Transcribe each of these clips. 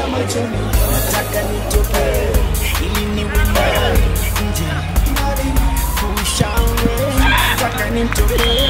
kuingia machoni, nataka nitoke ili niwe mbali nje, mbali kushauri, nataka nitoke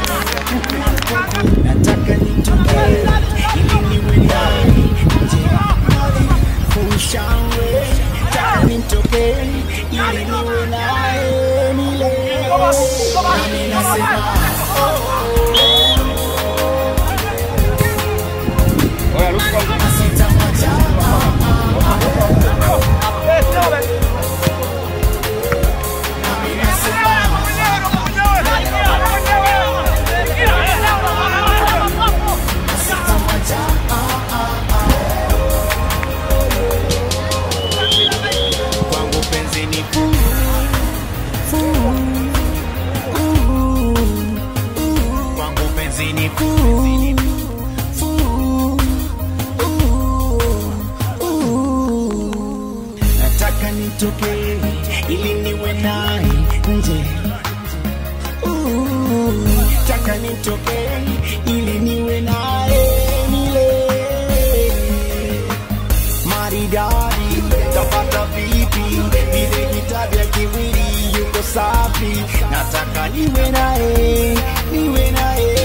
Kwangu penzi niwe naye nje taka nitoke ili niwe naye milele maridadi tapata vipi vile kitabya kiwili yuko safi nataka niwe naye niwe naye